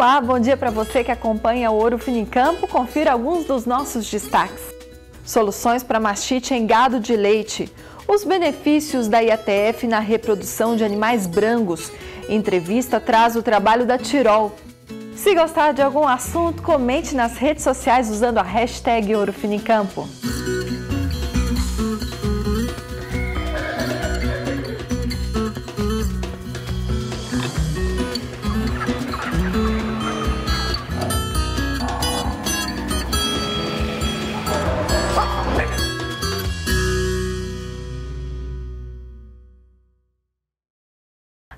Olá, bom dia para você que acompanha o Ouro Fino em Campo. Confira alguns dos nossos destaques. Soluções para mastite em gado de leite. Os benefícios da IATF na reprodução de animais brangos. Entrevista traz o trabalho da Tirol. Se gostar de algum assunto, comente nas redes sociais usando a hashtag Ouro Fino em Campo.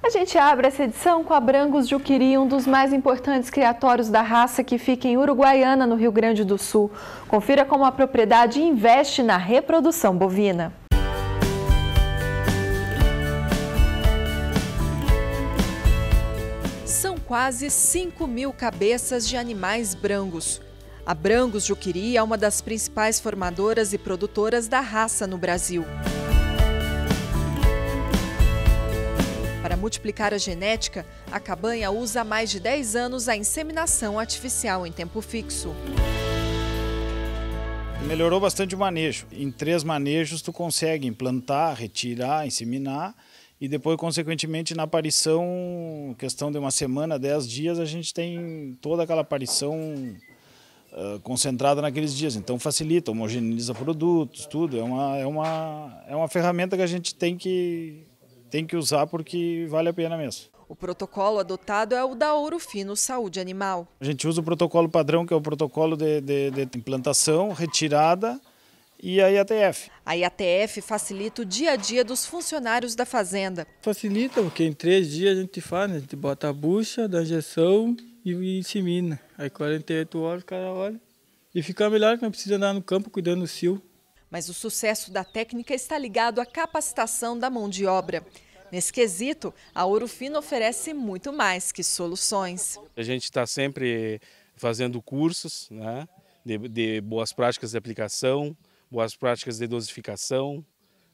A gente abre essa edição com a Brangos Juquiri, um dos mais importantes criatórios da raça que fica em Uruguaiana, no Rio Grande do Sul. Confira como a propriedade investe na reprodução bovina. São quase 5 mil cabeças de animais brangos. A Brangos Juquiri é uma das principais formadoras e produtoras da raça no Brasil. Multiplicar a genética, a cabanha usa há mais de 10 anos a inseminação artificial em tempo fixo. Melhorou bastante o manejo. Em três manejos tu consegue implantar, retirar, inseminar e depois, consequentemente, na aparição, questão de uma semana, dez dias, a gente tem toda aquela aparição uh, concentrada naqueles dias. Então facilita, homogeneiza produtos, tudo. É uma, é, uma, é uma ferramenta que a gente tem que, tem que usar porque vale a pena mesmo. O protocolo adotado é o da Ouro Fino Saúde Animal. A gente usa o protocolo padrão, que é o protocolo de, de, de implantação, retirada e a IATF. A IATF facilita o dia a dia dos funcionários da fazenda. Facilita, porque em três dias a gente faz, né? a gente bota a bucha, dá injeção e insemina. Aí 48 horas cada hora. E fica melhor que não precisa andar no campo cuidando do cio. Mas o sucesso da técnica está ligado à capacitação da mão de obra. Nesse quesito, a Ouro Fino oferece muito mais que soluções. A gente está sempre fazendo cursos né, de, de boas práticas de aplicação, boas práticas de dosificação,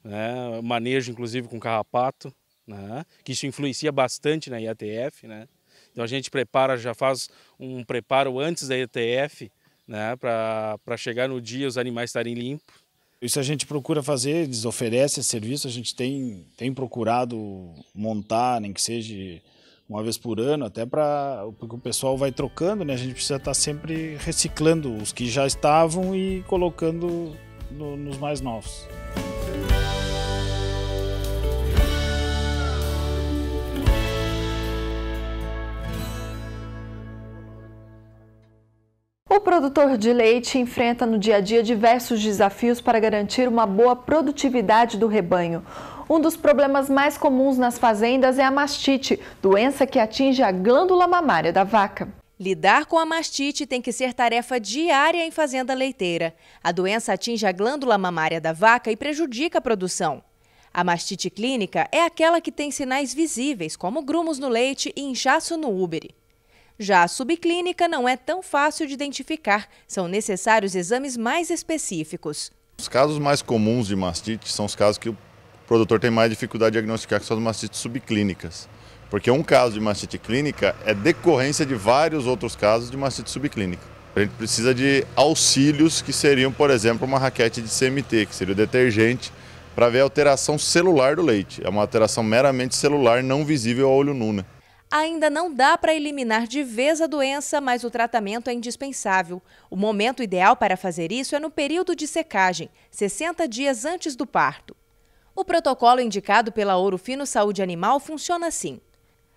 né, manejo inclusive com carrapato, né, que isso influencia bastante na IATF. Né. Então a gente prepara, já faz um preparo antes da IATF, né, para chegar no dia os animais estarem limpos. Isso a gente procura fazer, eles oferecem esse serviço, a gente tem, tem procurado montar, nem que seja uma vez por ano, até para porque o pessoal vai trocando, né? A gente precisa estar sempre reciclando os que já estavam e colocando no, nos mais novos. Produtor de leite enfrenta no dia a dia diversos desafios para garantir uma boa produtividade do rebanho. Um dos problemas mais comuns nas fazendas é a mastite, doença que atinge a glândula mamária da vaca. Lidar com a mastite tem que ser tarefa diária em fazenda leiteira. A doença atinge a glândula mamária da vaca e prejudica a produção. A mastite clínica é aquela que tem sinais visíveis, como grumos no leite e inchaço no úbere. Já a subclínica não é tão fácil de identificar, são necessários exames mais específicos. Os casos mais comuns de mastite são os casos que o produtor tem mais dificuldade de diagnosticar, que são as mastites subclínicas. Porque um caso de mastite clínica é decorrência de vários outros casos de mastite subclínica. A gente precisa de auxílios que seriam, por exemplo, uma raquete de CMT, que seria o detergente, para ver a alteração celular do leite. É uma alteração meramente celular, não visível ao olho nu. Né? Ainda não dá para eliminar de vez a doença, mas o tratamento é indispensável. O momento ideal para fazer isso é no período de secagem, 60 dias antes do parto. O protocolo indicado pela Ouro Fino Saúde Animal funciona assim.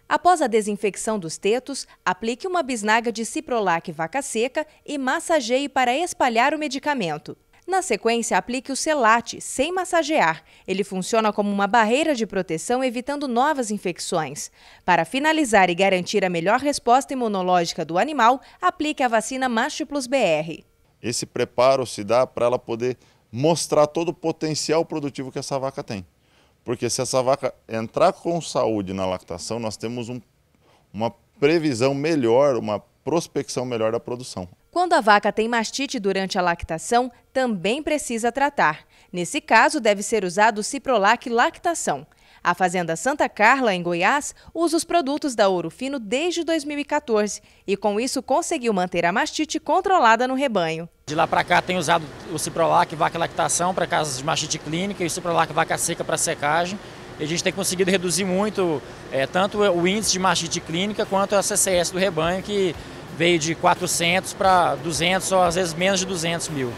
Após a desinfecção dos tetos, aplique uma bisnaga de ciprolac vaca seca e massageie para espalhar o medicamento. Na sequência, aplique o Celate, sem massagear. Ele funciona como uma barreira de proteção, evitando novas infecções. Para finalizar e garantir a melhor resposta imunológica do animal, aplique a vacina Mastiplus BR. Esse preparo se dá para ela poder mostrar todo o potencial produtivo que essa vaca tem. Porque se essa vaca entrar com saúde na lactação, nós temos um, uma previsão melhor, uma prospecção melhor da produção. Quando a vaca tem mastite durante a lactação, também precisa tratar. Nesse caso, deve ser usado o Ciprolac Lactação. A Fazenda Santa Carla, em Goiás, usa os produtos da Ouro Fino desde 2014 e, com isso, conseguiu manter a mastite controlada no rebanho. De lá para cá, tem usado o Ciprolac vaca lactação para casos de mastite clínica e o Ciprolac vaca seca para secagem. E a gente tem conseguido reduzir muito é, tanto o índice de mastite clínica quanto a CCS do rebanho, que veio de 400 para 200 ou às vezes menos de 200 mil.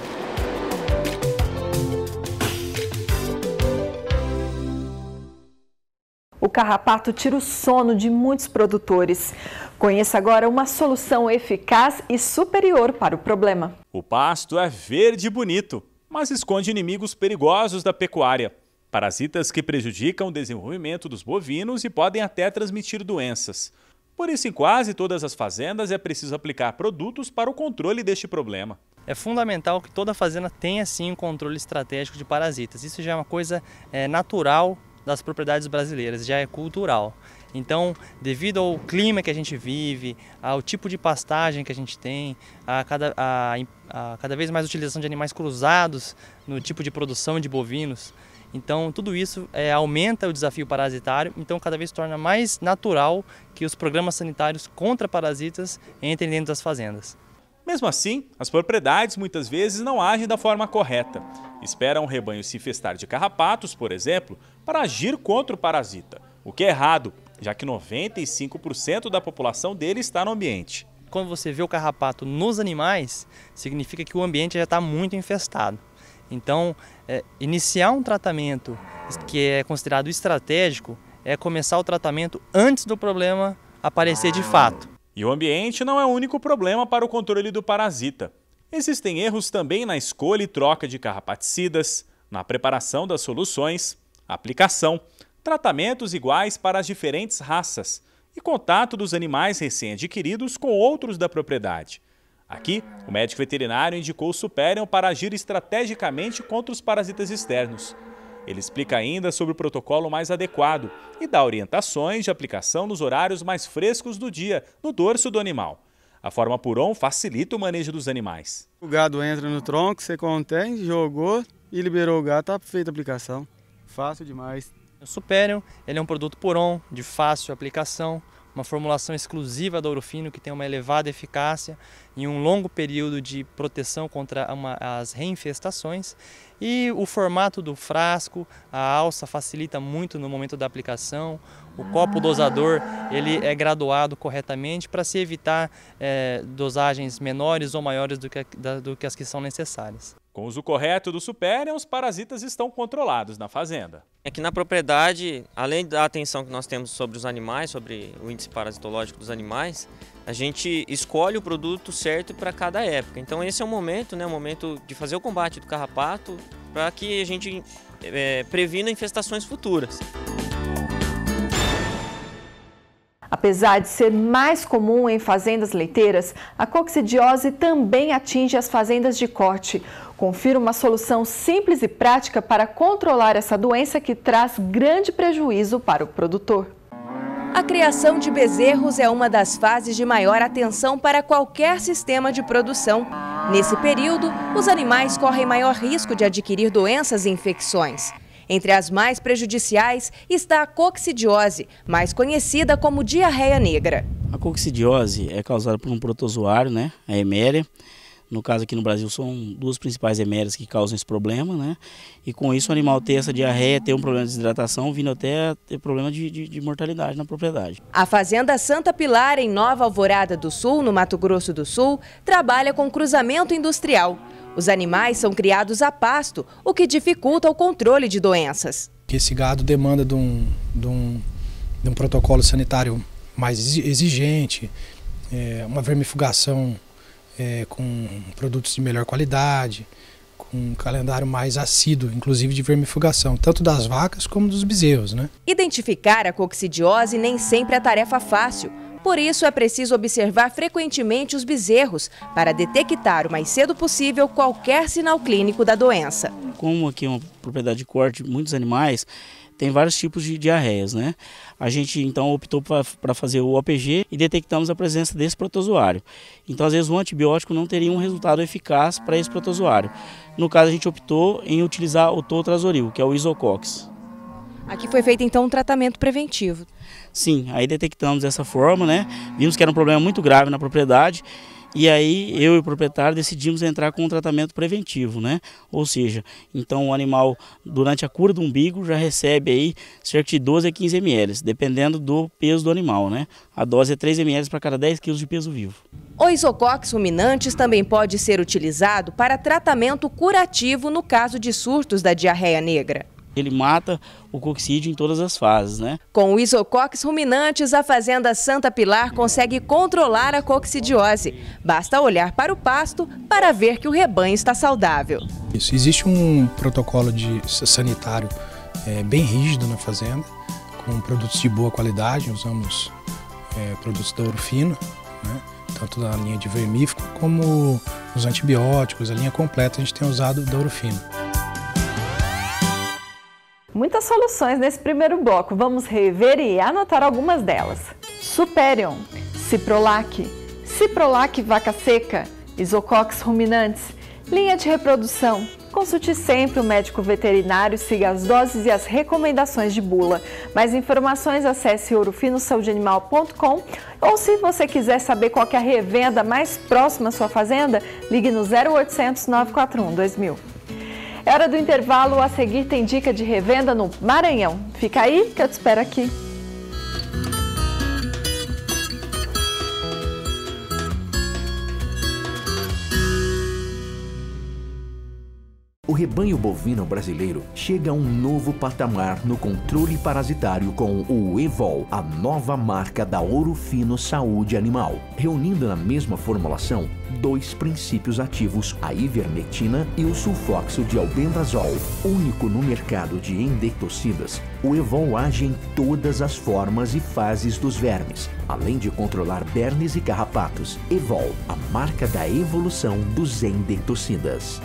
O carrapato tira o sono de muitos produtores. Conheça agora uma solução eficaz e superior para o problema. O pasto é verde e bonito, mas esconde inimigos perigosos da pecuária. Parasitas que prejudicam o desenvolvimento dos bovinos e podem até transmitir doenças. Por isso, em quase todas as fazendas é preciso aplicar produtos para o controle deste problema. É fundamental que toda fazenda tenha sim um controle estratégico de parasitas. Isso já é uma coisa é, natural das propriedades brasileiras, já é cultural. Então, devido ao clima que a gente vive, ao tipo de pastagem que a gente tem, a cada, a, a cada vez mais utilização de animais cruzados no tipo de produção de bovinos, então tudo isso é, aumenta o desafio parasitário, então cada vez se torna mais natural que os programas sanitários contra parasitas entrem dentro das fazendas. Mesmo assim, as propriedades muitas vezes não agem da forma correta. Esperam o rebanho se infestar de carrapatos, por exemplo, para agir contra o parasita, o que é errado, já que 95% da população dele está no ambiente. Quando você vê o carrapato nos animais, significa que o ambiente já está muito infestado. Então, é, iniciar um tratamento que é considerado estratégico é começar o tratamento antes do problema aparecer de fato. E o ambiente não é o único problema para o controle do parasita. Existem erros também na escolha e troca de carrapaticidas, na preparação das soluções, aplicação, tratamentos iguais para as diferentes raças e contato dos animais recém-adquiridos com outros da propriedade. Aqui, o médico veterinário indicou o Superion para agir estrategicamente contra os parasitas externos. Ele explica ainda sobre o protocolo mais adequado e dá orientações de aplicação nos horários mais frescos do dia, no dorso do animal. A forma Puron facilita o manejo dos animais. O gado entra no tronco, você contém, jogou e liberou o gado, está feita a aplicação. Fácil demais. O Superion ele é um produto Puron de fácil aplicação, uma formulação exclusiva da Orofino que tem uma elevada eficácia e um longo período de proteção contra uma, as reinfestações. E o formato do frasco, a alça facilita muito no momento da aplicação. O copo dosador ele é graduado corretamente para se evitar é, dosagens menores ou maiores do que, do que as que são necessárias. Com o uso correto do Superion, os parasitas estão controlados na fazenda. Aqui na propriedade, além da atenção que nós temos sobre os animais, sobre o índice parasitológico dos animais, a gente escolhe o produto certo para cada época. Então esse é o momento, né, o momento de fazer o combate do carrapato para que a gente é, previna infestações futuras. Apesar de ser mais comum em fazendas leiteiras, a coccidiose também atinge as fazendas de corte. Confira uma solução simples e prática para controlar essa doença que traz grande prejuízo para o produtor. A criação de bezerros é uma das fases de maior atenção para qualquer sistema de produção. Nesse período, os animais correm maior risco de adquirir doenças e infecções. Entre as mais prejudiciais está a coccidiose, mais conhecida como diarreia negra. A coccidiose é causada por um protozoário, né, a eméria, no caso aqui no Brasil são duas principais emérias que causam esse problema, né? E com isso o animal ter essa diarreia, ter um problema de desidratação, vindo até ter problema de, de, de mortalidade na propriedade. A Fazenda Santa Pilar, em Nova Alvorada do Sul, no Mato Grosso do Sul, trabalha com cruzamento industrial. Os animais são criados a pasto, o que dificulta o controle de doenças. Esse gado demanda de um, de um, de um protocolo sanitário mais exigente, é, uma vermifugação é, com produtos de melhor qualidade, com um calendário mais assíduo, inclusive de vermifugação, tanto das vacas como dos bezerros. Né? Identificar a coccidiose nem sempre é tarefa fácil. Por isso, é preciso observar frequentemente os bezerros para detectar o mais cedo possível qualquer sinal clínico da doença. Como aqui é uma propriedade de corte, muitos animais tem vários tipos de diarreias, né? A gente então optou para fazer o OPG e detectamos a presença desse protozoário. Então, às vezes, o antibiótico não teria um resultado eficaz para esse protozoário. No caso, a gente optou em utilizar o totrazoril, que é o Isocox. Aqui foi feito então um tratamento preventivo. Sim, aí detectamos dessa forma, né? Vimos que era um problema muito grave na propriedade e aí eu e o proprietário decidimos entrar com um tratamento preventivo, né? Ou seja, então o animal durante a cura do umbigo já recebe aí cerca de 12 a 15 ml, dependendo do peso do animal, né? A dose é 3 ml para cada 10 kg de peso vivo. O isocox ruminantes também pode ser utilizado para tratamento curativo no caso de surtos da diarreia negra. Ele mata o coxídeo em todas as fases, né? Com o isocox ruminantes, a Fazenda Santa Pilar consegue controlar a coccidiose. Basta olhar para o pasto para ver que o rebanho está saudável. Isso, existe um protocolo de sanitário é, bem rígido na fazenda, com produtos de boa qualidade, usamos é, produtos da ouro fino, né? tanto na linha de vermífugo como os antibióticos, a linha completa a gente tem usado da ouro fino. Muitas soluções nesse primeiro bloco, vamos rever e anotar algumas delas. Superion, Ciprolac, Ciprolac vaca seca, Isocox ruminantes, linha de reprodução. Consulte sempre o médico veterinário, siga as doses e as recomendações de bula. Mais informações acesse ourofinosaudeanimal.com ou se você quiser saber qual é a revenda mais próxima à sua fazenda, ligue no 0800 941 2000. É hora do intervalo, a seguir tem dica de revenda no Maranhão. Fica aí que eu te espero aqui. O rebanho bovino brasileiro chega a um novo patamar no controle parasitário com o Evol, a nova marca da Ouro Fino Saúde Animal, reunindo na mesma formulação dois princípios ativos, a ivermectina e o sulfóxido de albendazol. Único no mercado de endectocidas, o Evol age em todas as formas e fases dos vermes, além de controlar bernes e carrapatos. Evol, a marca da evolução dos endectocidas.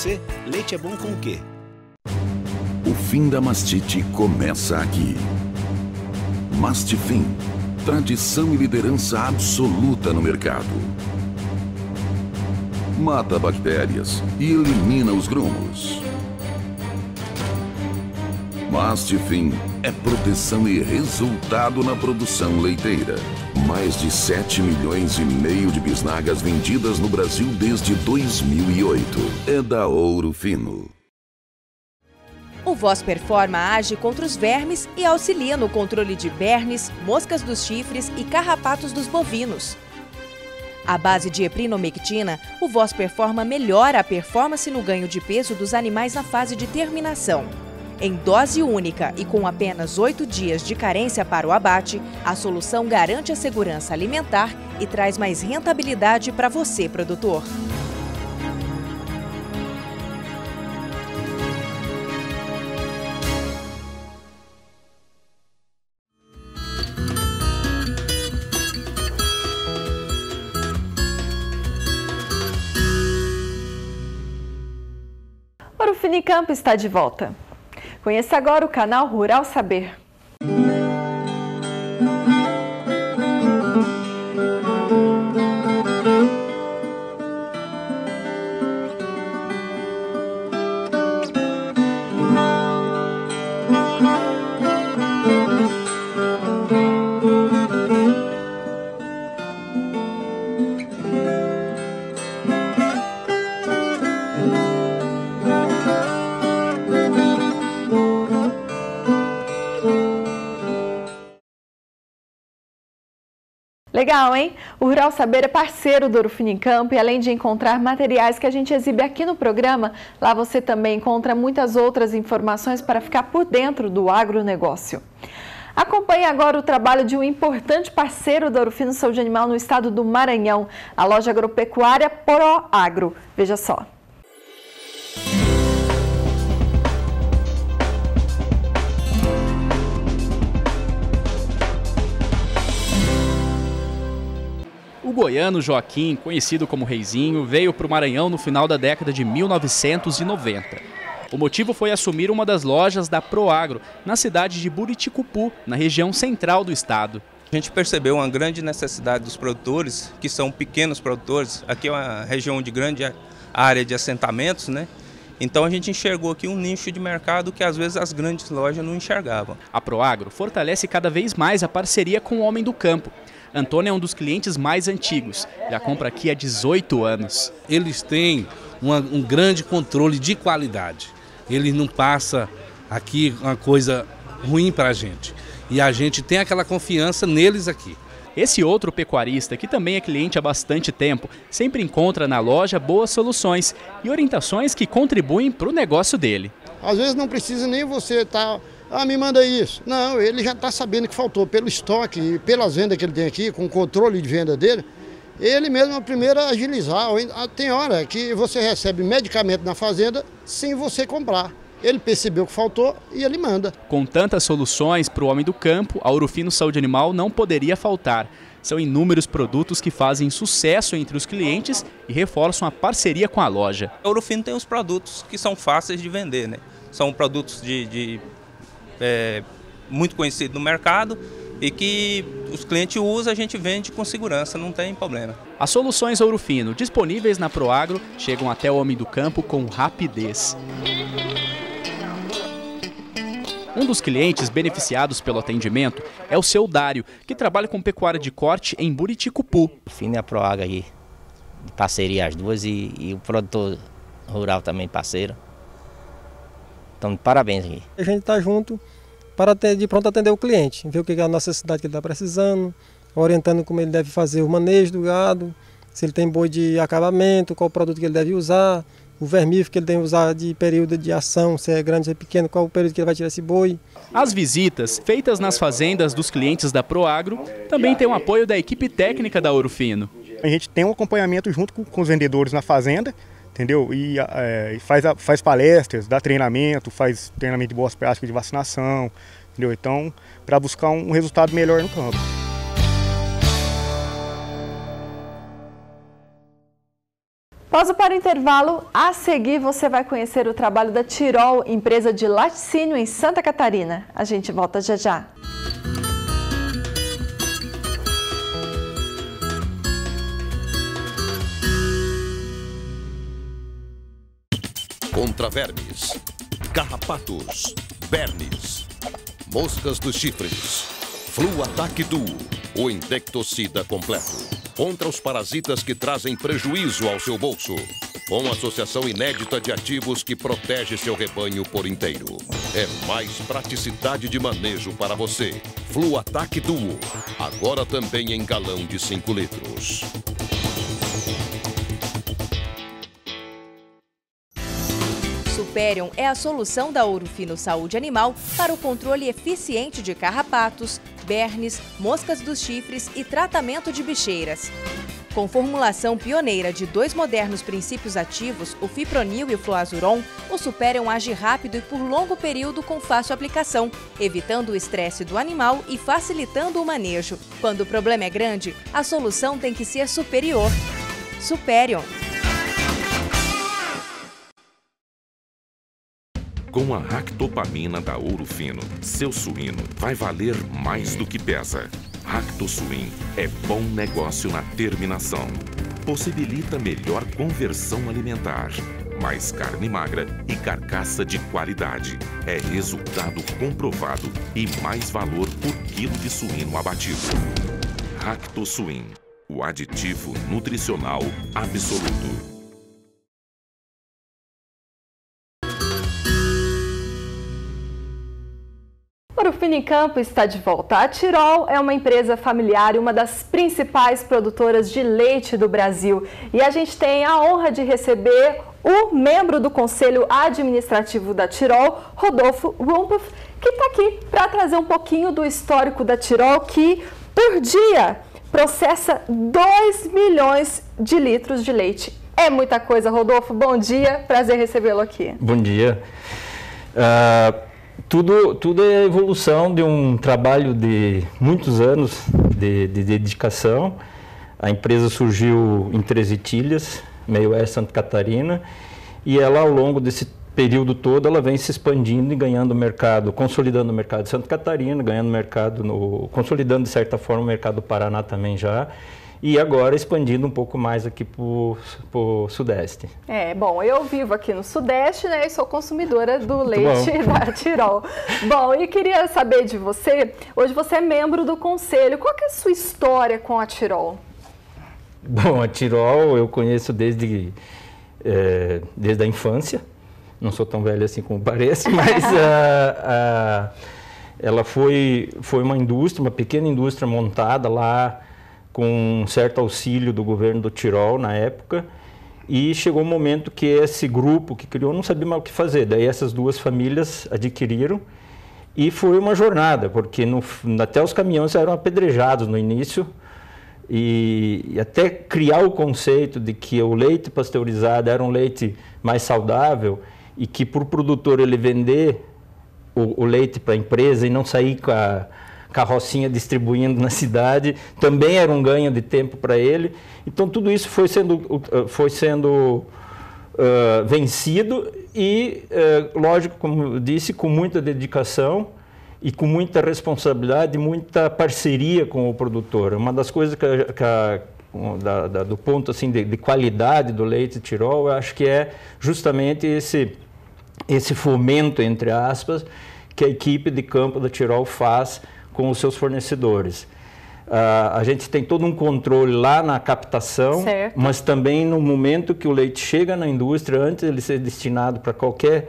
Você, leite é bom com o quê? O fim da mastite começa aqui. Mastifim, tradição e liderança absoluta no mercado. Mata bactérias e elimina os grumos. Mastifim é proteção e resultado na produção leiteira. Mais de 7 milhões e meio de bisnagas vendidas no Brasil desde 2008. É da Ouro Fino. O Voz Performa age contra os vermes e auxilia no controle de bernes, moscas dos chifres e carrapatos dos bovinos. À base de eprinomectina, o Voz Performa melhora a performance no ganho de peso dos animais na fase de terminação. Em dose única e com apenas oito dias de carência para o abate, a solução garante a segurança alimentar e traz mais rentabilidade para você, produtor. Finicampo está de volta. Conheça agora o canal Rural Saber. Legal, hein? O Rural Saber é parceiro do Urufinicampo e além de encontrar materiais que a gente exibe aqui no programa, lá você também encontra muitas outras informações para ficar por dentro do agronegócio. Acompanhe agora o trabalho de um importante parceiro do Orofino Saúde Animal no estado do Maranhão, a loja agropecuária Pro Agro. Veja só. O goiano Joaquim, conhecido como Reizinho, veio para o Maranhão no final da década de 1990. O motivo foi assumir uma das lojas da Proagro, na cidade de Buriticupu, na região central do estado. A gente percebeu uma grande necessidade dos produtores, que são pequenos produtores. Aqui é uma região de grande área de assentamentos, né? Então a gente enxergou aqui um nicho de mercado que às vezes as grandes lojas não enxergavam. A Proagro fortalece cada vez mais a parceria com o homem do campo. Antônio é um dos clientes mais antigos, já compra aqui há 18 anos. Eles têm uma, um grande controle de qualidade. Eles não passam aqui uma coisa ruim para a gente. E a gente tem aquela confiança neles aqui. Esse outro pecuarista, que também é cliente há bastante tempo, sempre encontra na loja boas soluções e orientações que contribuem para o negócio dele. Às vezes não precisa nem você estar, tá, ah, me manda isso. Não, ele já está sabendo que faltou pelo estoque e pelas vendas que ele tem aqui, com o controle de venda dele. Ele mesmo é o primeiro a agilizar. Ah, tem hora que você recebe medicamento na fazenda sem você comprar. Ele percebeu que faltou e ele manda. Com tantas soluções para o homem do campo, a Urufino Saúde Animal não poderia faltar. São inúmeros produtos que fazem sucesso entre os clientes e reforçam a parceria com a loja. A Urufino tem os produtos que são fáceis de vender, né? São produtos de, de é, muito conhecidos no mercado e que os clientes usam, a gente vende com segurança, não tem problema. As soluções Ouro Fino disponíveis na Proagro chegam até o homem do campo com rapidez. Um dos clientes beneficiados pelo atendimento é o seu Dário, que trabalha com pecuária de corte em Buriticupu. O Fino e a Proaga aí, parceria as duas, e, e o produtor rural também parceiro. Então, parabéns aqui. A gente está junto para de pronto atender o cliente, ver o que é a necessidade que ele está precisando, orientando como ele deve fazer o manejo do gado, se ele tem boi de acabamento, qual produto que ele deve usar, o vermífugo que ele tem que usar de período de ação, se é grande, se é pequeno, qual o período que ele vai tirar esse boi. As visitas, feitas nas fazendas dos clientes da Proagro, também têm o apoio da equipe técnica da Ouro Fino. A gente tem um acompanhamento junto com os vendedores na fazenda, entendeu? E é, faz, faz palestras, dá treinamento, faz treinamento de boas práticas de vacinação, entendeu? Então, para buscar um resultado melhor no campo. Pausa para o intervalo. A seguir, você vai conhecer o trabalho da Tirol, empresa de laticínio em Santa Catarina. A gente volta já já. Contra vermes, carrapatos, vermes, moscas dos chifres, Flu Ataque Duo, o indectocida completo contra os parasitas que trazem prejuízo ao seu bolso. Com associação inédita de ativos que protege seu rebanho por inteiro. É mais praticidade de manejo para você. Flu Ataque Duo. Agora também em galão de 5 litros. Superion é a solução da Ouro Fino Saúde Animal para o controle eficiente de carrapatos, bernes, moscas dos chifres e tratamento de bicheiras. Com formulação pioneira de dois modernos princípios ativos, o fipronil e o fluazuron, o Superion age rápido e por longo período com fácil aplicação, evitando o estresse do animal e facilitando o manejo. Quando o problema é grande, a solução tem que ser superior. Superion. Com a ractopamina da Ouro Fino, seu suíno vai valer mais do que pesa. Ractosuin é bom negócio na terminação. Possibilita melhor conversão alimentar. Mais carne magra e carcaça de qualidade. É resultado comprovado e mais valor por quilo de suíno abatido. Ractosuin, o aditivo nutricional absoluto. O Finicampo está de volta. A Tirol é uma empresa familiar e uma das principais produtoras de leite do Brasil. E a gente tem a honra de receber o membro do Conselho Administrativo da Tirol, Rodolfo Rumpf, que está aqui para trazer um pouquinho do histórico da Tirol, que por dia processa 2 milhões de litros de leite. É muita coisa, Rodolfo. Bom dia, prazer recebê-lo aqui. Bom dia. Uh tudo, tudo é evolução de um trabalho de muitos anos de, de dedicação. A empresa surgiu em Três Itilhas, meio oeste Santa Catarina, e ela ao longo desse período todo ela vem se expandindo e ganhando mercado, consolidando o mercado de Santa Catarina, ganhando mercado no, consolidando de certa forma o mercado do Paraná também já, e agora expandindo um pouco mais aqui para o Sudeste. É, bom, eu vivo aqui no Sudeste, né, e sou consumidora do Muito leite bom. da Tirol. bom, e queria saber de você, hoje você é membro do conselho, qual é a sua história com a Tirol? Bom, a Tirol eu conheço desde, é, desde a infância, não sou tão velho assim como parece, mas a, ela foi, foi uma indústria, uma pequena indústria montada lá com um certo auxílio do governo do Tirol na época. E chegou um momento que esse grupo que criou não sabia mais o que fazer. Daí essas duas famílias adquiriram e foi uma jornada, porque no, até os caminhões eram apedrejados no início. E, e, até criar o conceito de que o leite pasteurizado era um leite mais saudável e que para o produtor ele vender o, o leite para a empresa e não sair com a carrocinha distribuindo na cidade, também era um ganho de tempo para ele. Então tudo isso foi sendo, uh, foi sendo uh, vencido e, uh, lógico, como eu disse, com muita dedicação e com muita responsabilidade, muita parceria com o produtor. Uma das coisas que, a, que a, da, da, do ponto assim de, de, qualidade do leite Tirol, eu acho que é justamente esse esse fomento entre aspas que a equipe de campo da Tirol faz com os seus fornecedores. Uh, a gente tem todo um controle lá na captação, certo. mas também no momento que o leite chega na indústria, antes de ele ser destinado para qualquer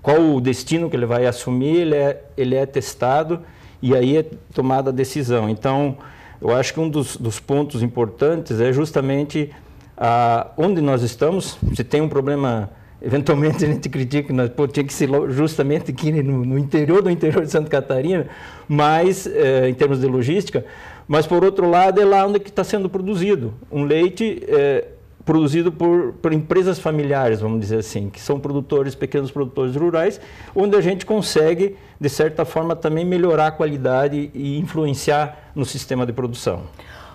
qual o destino que ele vai assumir, ele é, ele é testado e aí é tomada a decisão. Então, eu acho que um dos, dos pontos importantes é justamente uh, onde nós estamos. Se tem um problema eventualmente a gente critica pô, tinha que ser justamente aqui no, no, interior do interior de Santa Catarina, mas eh, em termos de logística, mas por outro lado é lá onde está sendo produzido um leite eh, produzido por, por, empresas familiares, vamos dizer assim, que são produtores, pequenos produtores rurais, onde a gente consegue de certa forma também melhorar a qualidade e influenciar no sistema de produção.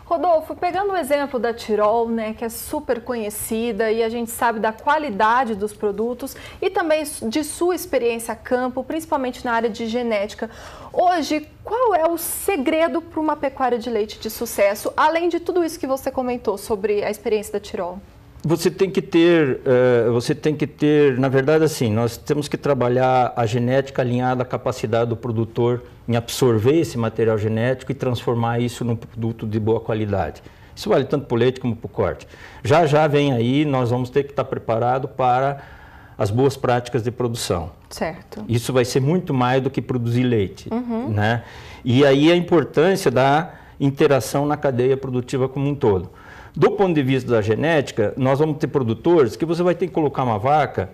Rodolfo, pegando o exemplo da Tirol, né, que é super conhecida e a gente sabe da qualidade dos produtos e também de sua experiência a campo, principalmente na área de genética. Hoje, qual é o segredo para uma pecuária de leite de sucesso, além de tudo isso que você comentou sobre a experiência da Tirol? Você tem que ter, uh, você tem que ter, na verdade, assim, nós temos que trabalhar a genética alinhada à capacidade do produtor em absorver esse material genético e transformar isso num produto de boa qualidade. Isso vale tanto para o leite como para o corte. Já já vem aí, nós vamos ter que estar preparado para as boas práticas de produção. Certo. Isso vai ser muito mais do que produzir leite, uhum. né? E aí a importância da interação na cadeia produtiva como um todo. Do ponto de vista da genética, nós vamos ter produtores que você vai ter que colocar uma vaca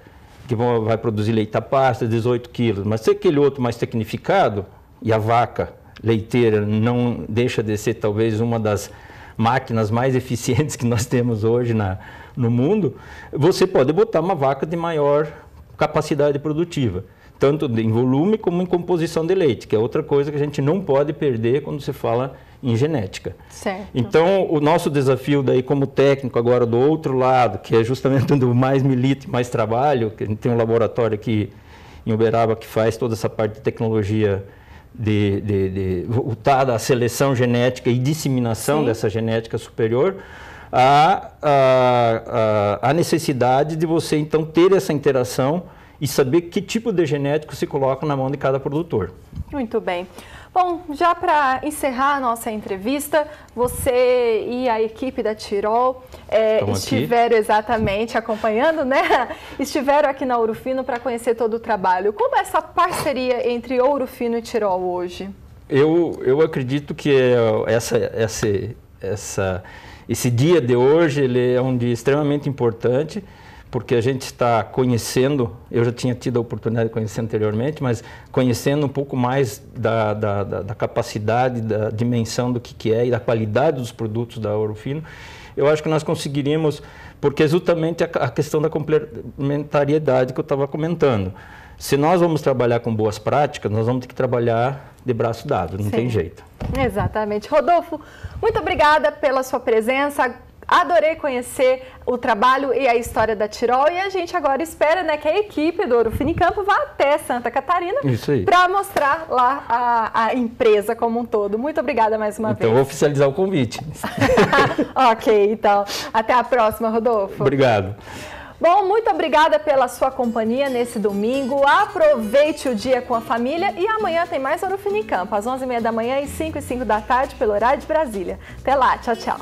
que vai produzir leite a pasta, 18 quilos, mas se aquele outro mais tecnificado, e a vaca leiteira não deixa de ser talvez uma das máquinas mais eficientes que nós temos hoje na, no mundo, você pode botar uma vaca de maior capacidade produtiva, tanto em volume como em composição de leite, que é outra coisa que a gente não pode perder quando se fala em genética. Certo. Então, o nosso desafio daí como técnico agora do outro lado, que é justamente onde mais milito, mais trabalho, que a gente tem um laboratório aqui em Uberaba que faz toda essa parte de tecnologia de, de, de voltada à seleção genética e disseminação Sim. dessa genética superior, a, a, a, a necessidade de você então ter essa interação e saber que tipo de genético se coloca na mão de cada produtor. Muito bem. Bom, já para encerrar a nossa entrevista, você e a equipe da Tirol é, estiveram aqui. exatamente acompanhando, né? Estiveram aqui na Ouro Fino para conhecer todo o trabalho. Como é essa parceria entre Ouro Fino e Tirol hoje? Eu, eu acredito que essa, essa, essa, esse dia de hoje ele é um dia extremamente importante porque a gente está conhecendo, eu já tinha tido a oportunidade de conhecer anteriormente, mas conhecendo um pouco mais da, da, da, da capacidade, da dimensão do que, que é e da qualidade dos produtos da Ouro Fino, eu acho que nós conseguiríamos, porque é justamente a, a questão da complementariedade que eu estava comentando. Se nós vamos trabalhar com boas práticas, nós vamos ter que trabalhar de braço dado, não Sim. tem jeito. Exatamente. Rodolfo, muito obrigada pela sua presença. Adorei conhecer o trabalho e a história da Tirol e a gente agora espera né, que a equipe do Ouro Finicampo vá até Santa Catarina para mostrar lá a, a, empresa como um todo. Muito obrigada mais uma então, vez. Então, vou oficializar o convite. ok, então. Até a próxima, Rodolfo. Obrigado. Bom, muito obrigada pela sua companhia nesse domingo. Aproveite o dia com a família e amanhã tem mais Ouro Finicampo, às 11h30 da manhã e 5 e 5 da tarde, pelo horário de Brasília. Até lá, tchau, tchau.